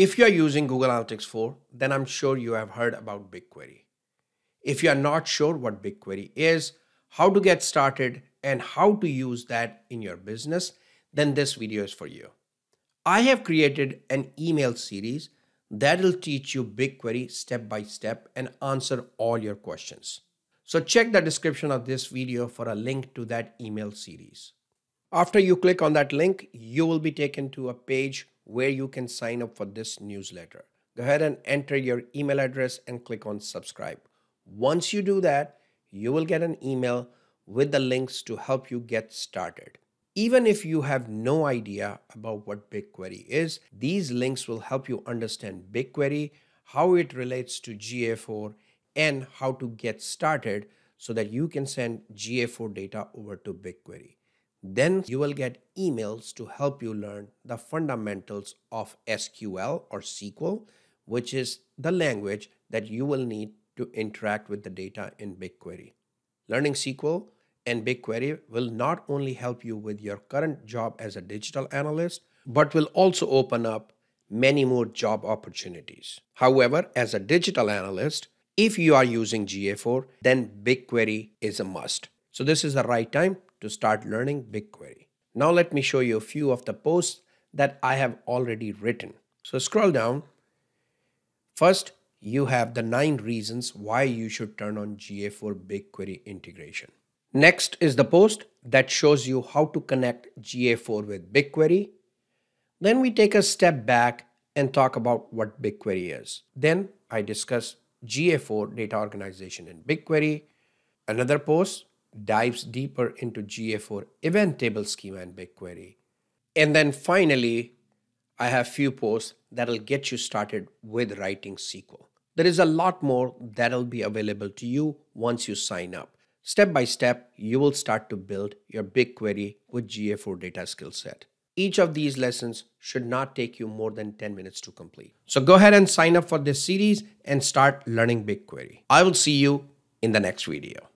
If you are using Google Analytics 4, then I'm sure you have heard about BigQuery. If you are not sure what BigQuery is, how to get started, and how to use that in your business, then this video is for you. I have created an email series that will teach you BigQuery step by step and answer all your questions. So check the description of this video for a link to that email series. After you click on that link, you will be taken to a page where you can sign up for this newsletter. Go ahead and enter your email address and click on subscribe. Once you do that, you will get an email with the links to help you get started. Even if you have no idea about what BigQuery is, these links will help you understand BigQuery, how it relates to GA4, and how to get started so that you can send GA4 data over to BigQuery. Then you will get emails to help you learn the fundamentals of SQL or SQL, which is the language that you will need to interact with the data in BigQuery. Learning SQL and BigQuery will not only help you with your current job as a digital analyst, but will also open up many more job opportunities. However, as a digital analyst, if you are using GA4, then BigQuery is a must. So this is the right time to start learning BigQuery. Now let me show you a few of the posts that I have already written. So scroll down. First, you have the nine reasons why you should turn on GA4 BigQuery integration. Next is the post that shows you how to connect GA4 with BigQuery. Then we take a step back and talk about what BigQuery is. Then I discuss GA4 data organization in BigQuery. Another post dives deeper into GA4 event table schema in BigQuery. And then finally, I have few posts that'll get you started with writing SQL. There is a lot more that'll be available to you once you sign up. Step by step, you will start to build your BigQuery with GA4 data skill set. Each of these lessons should not take you more than 10 minutes to complete. So go ahead and sign up for this series and start learning BigQuery. I will see you in the next video.